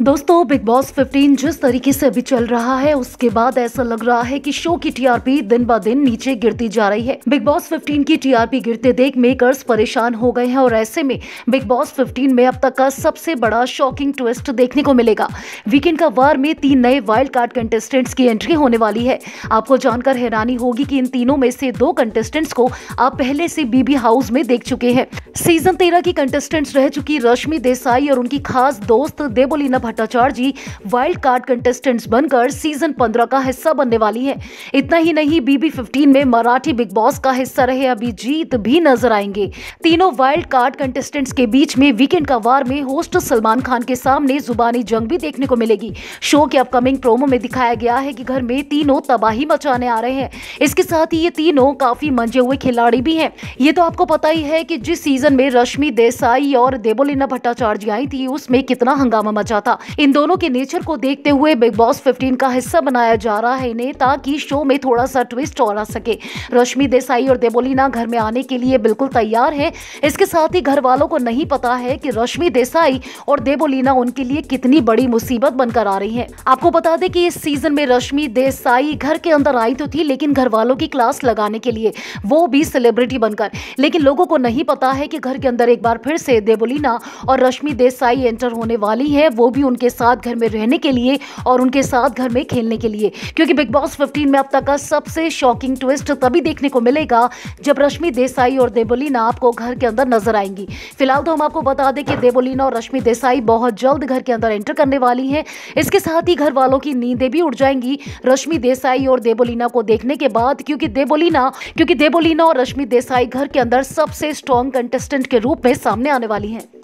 दोस्तों big boss 15 जिस तरीके से अभी चल रहा है, उसके बाद ऐसा लग रहा है कि शो की टीआरपी दिन ब दिन नीचे गिरती जा रही है। बिग बॉस 15 की टीआरपी गिरते देख मेकर्स परेशान हो गए हैं और ऐसे में बिग बॉस 15 में अब तक का सबसे बड़ा शॉकिंग ट्विस्ट देखने को मिलेगा। वीकेंड का वार में तीन नए वाइल्ड कार्ड कंटेस्टेंट्स की एंट्री होने वाली है। आपको जानकर हैरानी होगी की इन तीनों में से दो कंटेस्टेंट्स को आप पहले से बीबी हाउस में देख चुके हैं। सीज़न तेरह की कंटेस्टेंट्स रह चुकी रश्मि देसाई और उनकी खास दोस्त Debolina Bhattacharjee ji wild card contestants बनकर सीज़न 15 का हिस्सा बनने वाली हैं। इतना ही नहीं बीबी 15 में मराठी बिग बॉस का हिस्सा रहे अभिजीत भी नज़र आएँगे। तीनों वाइल्ड कार्ड कंटेस्टेंट्स के बीच में वीकेंड का वार में होस्ट सलमान खान के सामने जुबानी जंग भी देखने को मिलेगी। शो के अपकमिंग प्रोमो में दिखाया गया है कि घर में तीनों तबाही मचाने आ रहे हैं। इसके साथ ही ये तीनों काफ़ी मंजे हुए खिलाड़ी भी हैं। ये तो आपको पता ही है कि जिस सीज़न में रश्मि देसाई और देबोलीना भट्टाचार्य आई थी, उसमें कितना हंगामा मचा था। इन दोनों के नेचर को देखते हुए बिग बॉस 15 का हिस्सा बनाया जा रहा है इन्हें, ताकि शो में थोड़ा सा ट्विस्ट और आ सके। रश्मि देसाई और देबोलीना घर में आने के लिए बिल्कुल तैयार है। इसके साथ ही घर वालों को नहीं पता है कि रश्मि देसाई और देबोलीना उनके लिए कितनी बड़ी मुसीबत बनकर आ रही है। आपको बता दें कि इस सीज़न में रश्मि देसाई घर के अंदर आई तो थी, लेकिन घर वालों की क्लास लगाने के लिए वो भी सेलिब्रिटी बनकर। लेकिन लोगों को नहीं पता है कि घर के अंदर एक बार फिर से देबोलीना और रश्मि देसाई एंटर होने वाली है, वो भी उनके साथ घर में रहने के लिए और उनके साथ घर में खेलने के लिए। क्योंकि बिग बॉस 15 में अब तक का सबसे शॉकिंग ट्विस्ट तभी देखने को मिलेगा जब रश्मि देसाई और देबोलीना आपको घर के अंदर नज़र आएँगी। फ़िलहाल तो हम आपको बता दें कि देबोलीना और रश्मि देसाई बहुत जल्द घर के अंदर एंटर करने वाली है। इसके साथ ही घर वालों की नींदें भी उड़ जाएँगी रश्मि देसाई और देबोलीना को देखने के बाद, क्योंकि देबोलीना क्योंकि देबोलीना और रश्मि देसाई घर के अंदर सबसे स्ट्रॉन्ग कंटेस्टेंट के रूप में सामने आने वाली हैं।